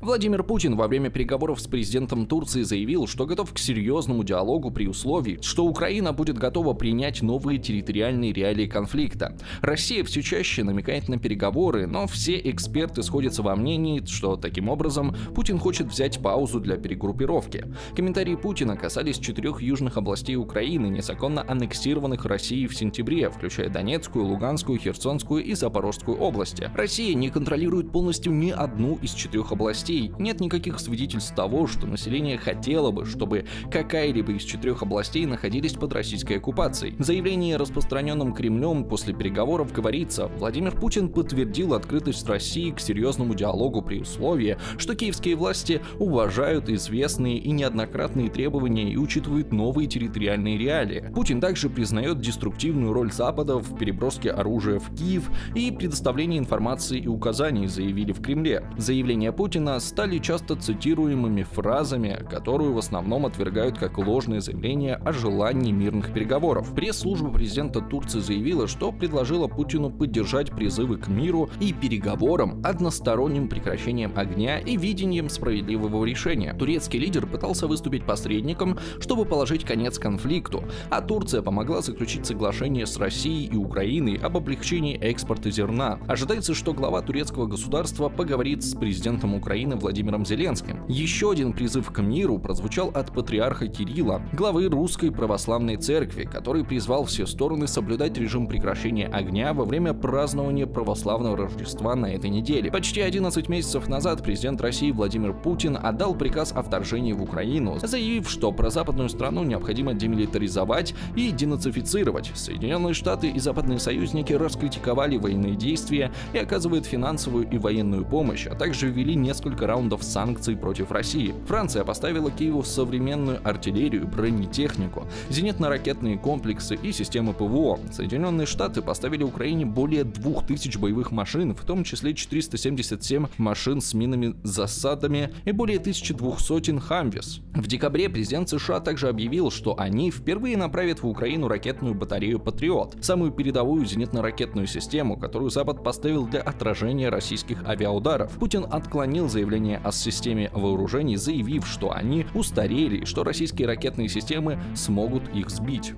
Владимир Путин во время переговоров с президентом Турции заявил, что готов к серьезному диалогу при условии, что Украина будет готова принять новые территориальные реалии конфликта. Россия все чаще намекает на переговоры, но все эксперты сходятся во мнении, что таким образом Путин хочет взять паузу для перегруппировки. Комментарии Путина касались четырех южных областей Украины, незаконно аннексированных Россией в сентябре, включая Донецкую, Луганскую, Херсонскую и Запорожскую области. Россия не контролирует полностью ни одну из четырех областей областей нет никаких свидетельств того, что население хотело бы, чтобы какая-либо из четырех областей находились под российской оккупацией. В заявлении, распространенном Кремлем после переговоров, говорится, Владимир Путин подтвердил открытость России к серьезному диалогу при условии, что киевские власти уважают известные и неоднократные требования и учитывают новые территориальные реалии. Путин также признает деструктивную роль Запада в переброске оружия в Киев и предоставлении информации и указаний, заявили в Кремле. Заявление Путина стали часто цитируемыми фразами, которую в основном отвергают как ложные заявления о желании мирных переговоров. Пресс-служба президента Турции заявила, что предложила Путину поддержать призывы к миру и переговорам, односторонним прекращением огня и видением справедливого решения. Турецкий лидер пытался выступить посредником, чтобы положить конец конфликту, а Турция помогла заключить соглашение с Россией и Украиной об облегчении экспорта зерна. Ожидается, что глава турецкого государства поговорит с президентом Украины Украины Владимиром Зеленским. Еще один призыв к миру прозвучал от патриарха Кирилла, главы Русской Православной Церкви, который призвал все стороны соблюдать режим прекращения огня во время празднования православного Рождества на этой неделе. Почти 11 месяцев назад президент России Владимир Путин отдал приказ о вторжении в Украину, заявив, что прозападную страну необходимо демилитаризовать и денацифицировать. Соединенные Штаты и западные союзники раскритиковали военные действия и оказывают финансовую и военную помощь, а также ввели несколько несколько раундов санкций против России. Франция поставила Киеву современную артиллерию, бронетехнику, зенитно-ракетные комплексы и системы ПВО. Соединенные Штаты поставили Украине более 2000 боевых машин, в том числе 477 машин с минами-засадами и более 1200 «Хамвис». В декабре президент США также объявил, что они впервые направят в Украину ракетную батарею «Патриот», самую передовую зенитно-ракетную систему, которую Запад поставил для отражения российских авиаударов. Путин отклонил заявление заявление о системе вооружений, заявив, что они устарели и что российские ракетные системы смогут их сбить.